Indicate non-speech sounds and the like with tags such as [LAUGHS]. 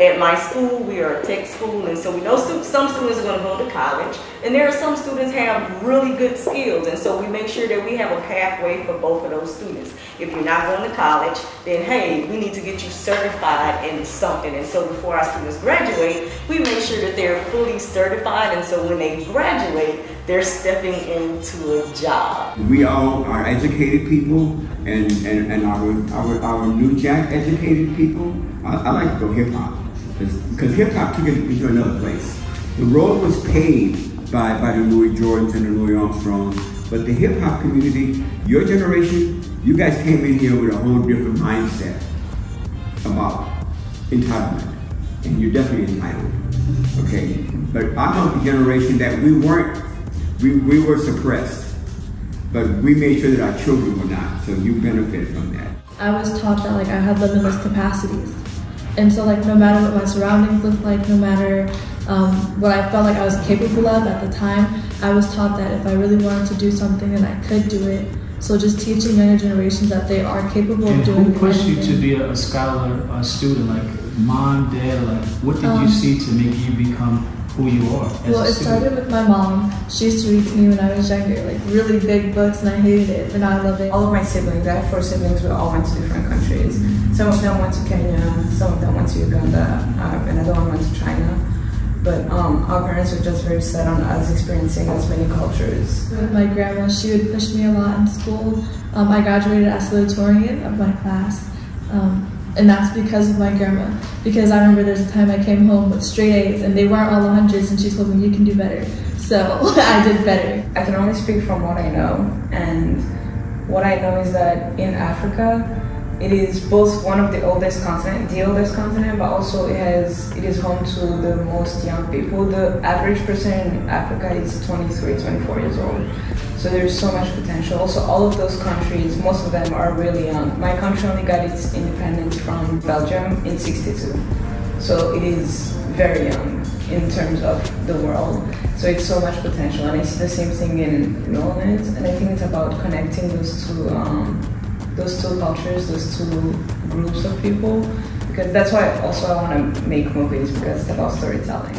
at my school, we are a tech school, and so we know some students are going to go to college, and there are some students have really good skills, and so we make sure that we have a pathway for both of those students. If you're not going to college, then hey, we need to get you certified in something, and so before our students graduate, we make sure that they're fully certified, and so when they graduate, they're stepping into a job. We all are educated people, and, and, and our, our, our new jack educated people. I, I like to go hip hop because hip hop took it into another place. The road was paved by, by the Louis Jordans and the Louis Armstrongs, but the hip hop community, your generation, you guys came in here with a whole different mindset about entitlement, and you're definitely entitled. Okay, but I'm of the generation that we weren't, we, we were suppressed, but we made sure that our children were not. So you benefit from that. I was taught that like I had limitless capacities. And so like no matter what my surroundings looked like, no matter um, what I felt like I was capable of at the time, I was taught that if I really wanted to do something, then I could do it. So just teaching younger generations that they are capable And of doing who pushed you to be a, a scholar, a student? Like mom, dad, like what did Um, you see to make you become who you are as Well, a it started with my mom. She used to read to me when I was younger, like really big books, and I hated it, but now I love it. All of my siblings, I have four siblings, we all went to different countries. Some of them went to Kenya, some of them went to Uganda, um, another one went to China. But um, our parents were just very set on us experiencing as many cultures. With my grandma, she would push me a lot in school. Um, I graduated as salutatorian of my class, um, and that's because of my grandma. Because I remember there's a time I came home with straight A's, and they weren't all hundreds, and she told me you can do better. So [LAUGHS] I did better. I can only speak from what I know, and what I know is that in Africa, it is both one of the oldest continent, the oldest continent, but also it has it is home to the most young people. The average person in Africa is 23, 24 years old. So there's so much potential. Also, all of those countries, most of them are really young. My country only got its independence from Belgium in 62. So it is very young in terms of the world. So it's so much potential, and I see the same thing in New Orleans. And I think it's about connecting those two, um, those two cultures, those two groups of people, because that's why also I want to make movies because it's about storytelling.